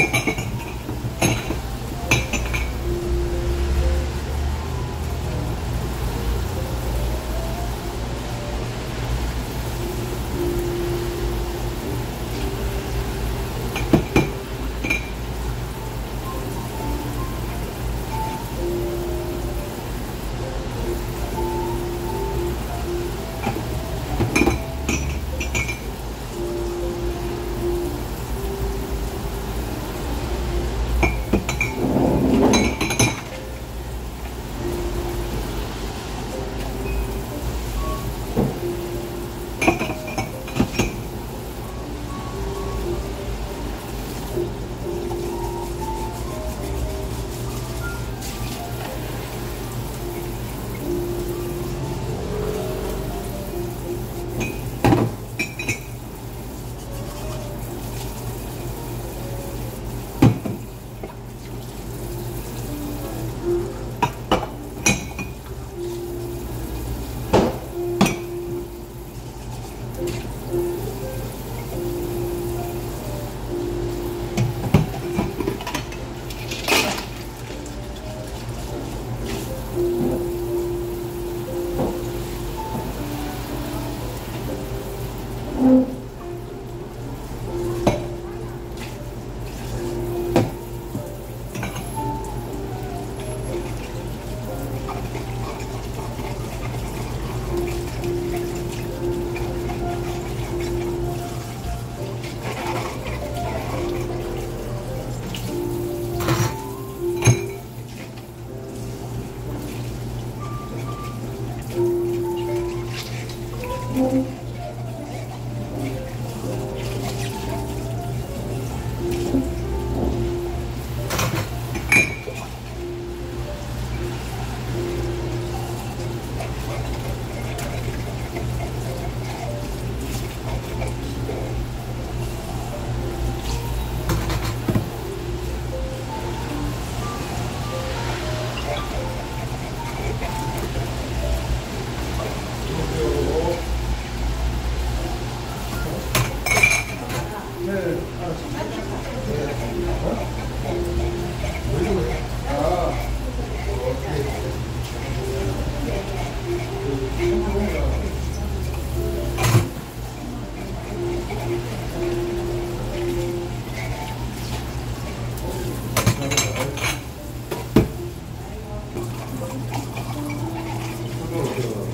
you 응.